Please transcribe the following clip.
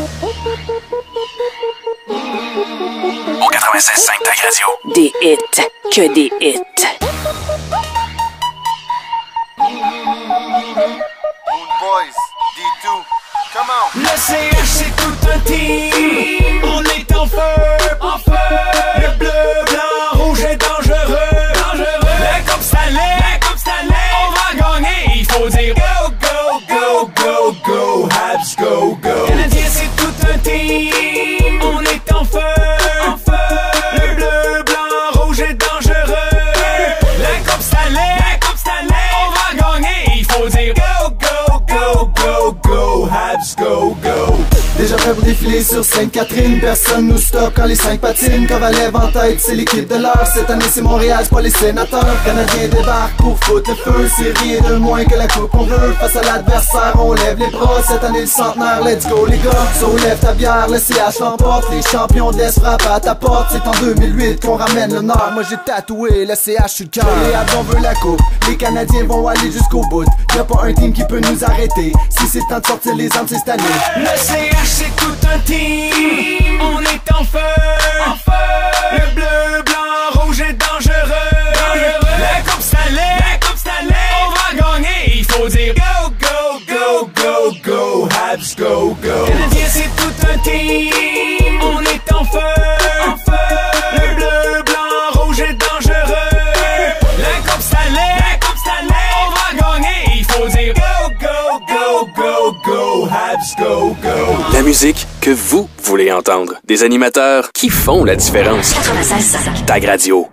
Au 96.5 Tag Radio. Des hits, que des hits. Boys, D2, come on. Le CH c'est tout un team On est en feu, en feu. Le bleu, blanc, rouge est dangereux. Dangereux. La coupe Stanley, la coupe Stanley On va gagner, il faut dire Go, go, go, go, go. Habs, go, go gagner, il faut dire Go, go, go, go, go. Habs, go, go Déjà prêt pour défiler sur Sainte-Catherine. Personne nous stoppe quand les cinq patines Kovalev en tête, c'est l'équipe de l'heure Cette année c'est Montréal, c'est pas les sénateurs. Canadiens débarquent pour foutre le feu. C'est rien de moins que la coupe on veut. Face à l'adversaire, on lève les bras. Cette année le centenaire, let's go les gars. Soulève ta bière, le CH l'emporte. Les champions l'Est frappent à ta porte. C'est en 2008 qu'on ramène le Nord. Moi j'ai tatoué le CH sur le cœur. Les on veut la coupe. Les Canadiens vont aller jusqu'au bout. Y'a pas un team qui peut nous arrêter. Si c'est temps de sortir les armes, c'est cette année c'est tout un team. On est en feu, en feu. Le bleu, blanc, rouge est dangereux, dangereux. La coupe Stanley, la coupe Stanley On va gagner, il faut dire Go, go, go, go, go. Habs, go, go. Canadien c'est tout un team. On est en feu, en go Habs, go, go La musique que vous voulez entendre. Des animateurs qui font la différence. 96.5. Tag Radio.